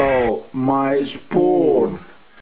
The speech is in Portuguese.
Oh, my spoon.